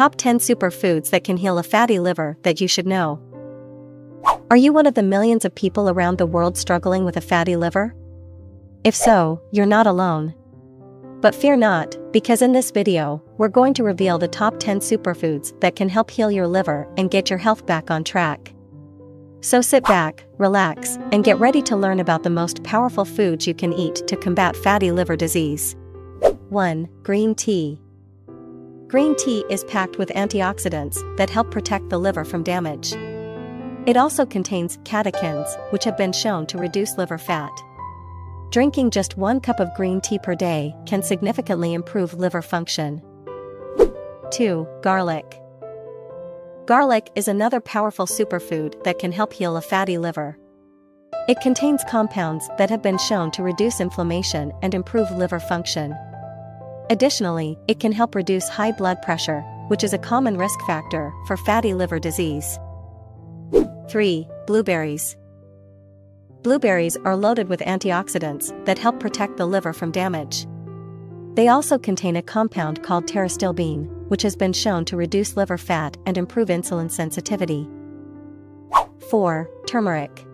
Top 10 Superfoods that can heal a fatty liver that you should know. Are you one of the millions of people around the world struggling with a fatty liver? If so, you're not alone. But fear not, because in this video, we're going to reveal the top 10 superfoods that can help heal your liver and get your health back on track. So sit back, relax, and get ready to learn about the most powerful foods you can eat to combat fatty liver disease. 1. Green tea. Green tea is packed with antioxidants that help protect the liver from damage. It also contains catechins, which have been shown to reduce liver fat. Drinking just one cup of green tea per day can significantly improve liver function. 2. Garlic. Garlic is another powerful superfood that can help heal a fatty liver. It contains compounds that have been shown to reduce inflammation and improve liver function. Additionally, it can help reduce high blood pressure, which is a common risk factor for fatty liver disease. 3. Blueberries. Blueberries are loaded with antioxidants that help protect the liver from damage. They also contain a compound called pterostilbene, which has been shown to reduce liver fat and improve insulin sensitivity. 4. Turmeric.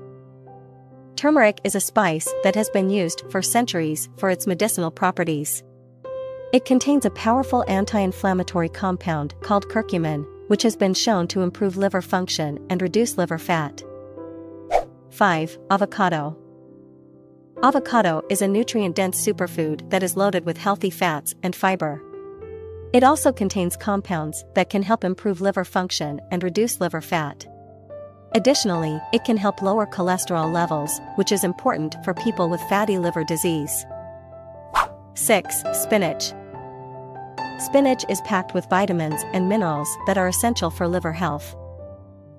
Turmeric is a spice that has been used for centuries for its medicinal properties. It contains a powerful anti inflammatory compound called curcumin, which has been shown to improve liver function and reduce liver fat. 5. Avocado. Avocado is a nutrient dense superfood that is loaded with healthy fats and fiber. It also contains compounds that can help improve liver function and reduce liver fat. Additionally, it can help lower cholesterol levels, which is important for people with fatty liver disease. 6. Spinach. Spinach is packed with vitamins and minerals that are essential for liver health.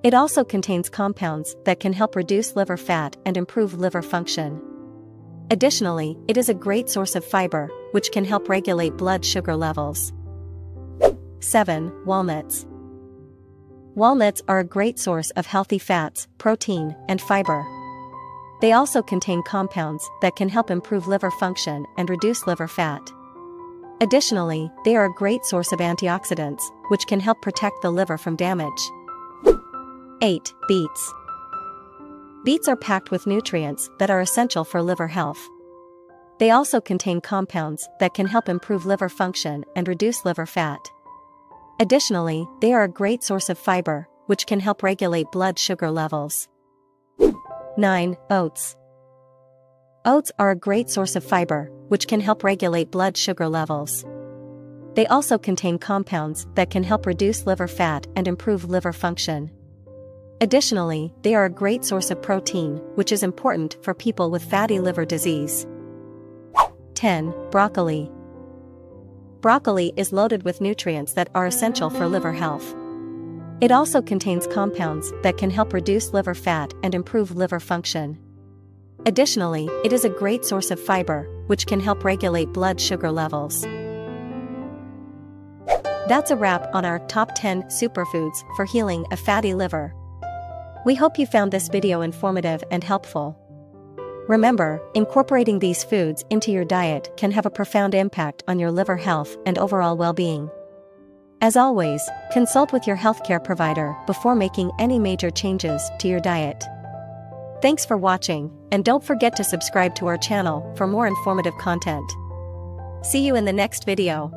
It also contains compounds that can help reduce liver fat and improve liver function. Additionally, it is a great source of fiber, which can help regulate blood sugar levels. 7. Walnuts. Walnuts are a great source of healthy fats, protein, and fiber. They also contain compounds that can help improve liver function and reduce liver fat. Additionally, they are a great source of antioxidants, which can help protect the liver from damage. 8. Beets. Beets are packed with nutrients that are essential for liver health. They also contain compounds that can help improve liver function and reduce liver fat. Additionally, they are a great source of fiber, which can help regulate blood sugar levels. 9. Oats. Oats are a great source of fiber, which can help regulate blood sugar levels. They also contain compounds that can help reduce liver fat and improve liver function. Additionally, they are a great source of protein, which is important for people with fatty liver disease. 10. Broccoli. Broccoli is loaded with nutrients that are essential for liver health. It also contains compounds that can help reduce liver fat and improve liver function. Additionally, it is a great source of fiber, which can help regulate blood sugar levels. That's a wrap on our top 10 superfoods for healing a fatty liver. We hope you found this video informative and helpful. Remember, incorporating these foods into your diet can have a profound impact on your liver health and overall well being. As always, consult with your healthcare provider before making any major changes to your diet. Thanks for watching, and don't forget to subscribe to our channel for more informative content. See you in the next video.